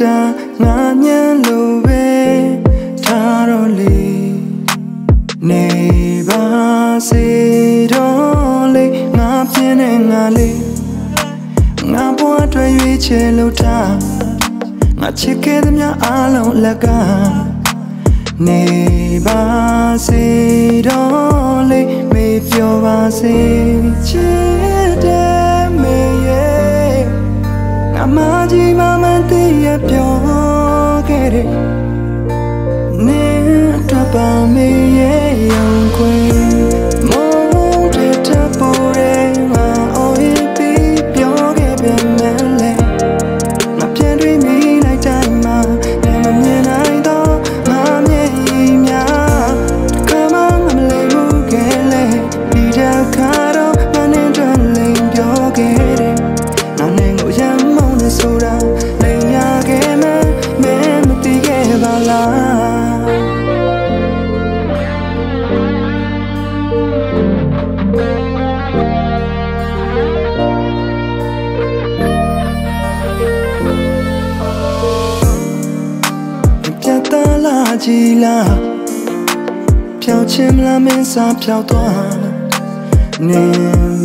တာငါညံလိုပဲထားတော့လေနေပါစေတော့လေငါပြင်းနေငါလေးငါဘဝတွေ့ရွေးချယ်လို့ထားငါချစ်ခဲ့သမျှအားလုံးလက်ကနေပါစေတော့လေမေပြောပါစေချစ် မမသိရပြောခဲ့တယ်နေတော့ပါမေရဲ့ရောင်ခွေ ကြည်လားဖြောင်းချင်မလားမင်းစားဖြောင်းသွားနေ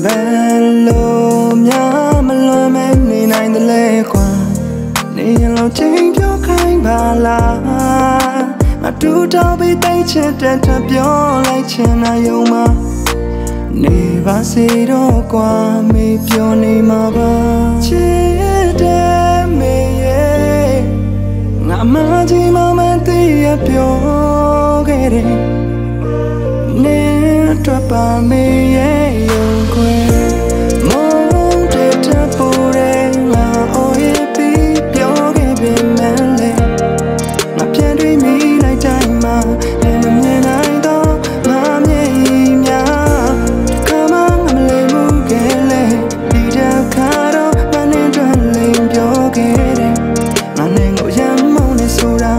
ဘယ်လိုများမလွန်မဲနေနိုင်တယ်လဲကွာနေရင်လို့ချိန်ပြောခိုင်းပါလားအတူတော်ပြီးတိတ်ချစ်တဲ့ထပြောလိုက်ချင်တာယုံမှာနေပါစေတော့ကွာမေးပြောနေမှာပါချစ်တဲ့ ပြောခဲ့တယ်နင်းအတွက်ပါမေးရဲ့ယုံခွဲမုန်းတဲ့တပူတဲ့ငါအော်ရဲ့ပြီးပြောခဲ့ပြန်မှန်းလေမပြန်တွေ့မိလိုက်တိုင်းမှာလည်းမမြင်နိုင်တော့မမြင်များခမငါမလေးမှုကလေးဒီတခါတော့မနဲ့တွင်လိမ်ပြောခဲ့တယ်မနဲ့ကိုရမ်းမုန်းနေဆိုတာ